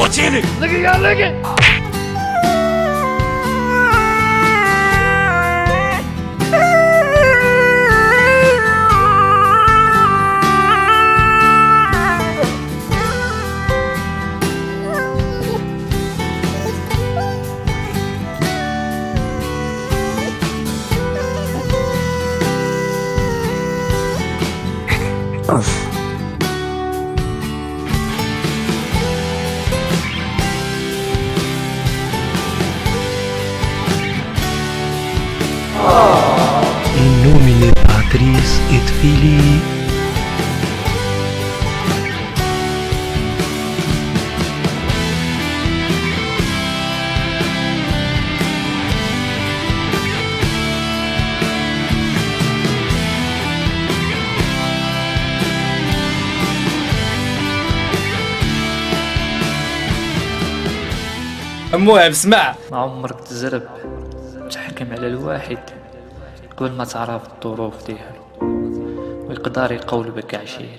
What's in it? Look at y'all, look at Oof. Patris et المهم اسمع. ما عمرك تزرب تحكم على الواحد. قبل ما تعرف الظروف ديالو ويقدر يقول بك عشيري.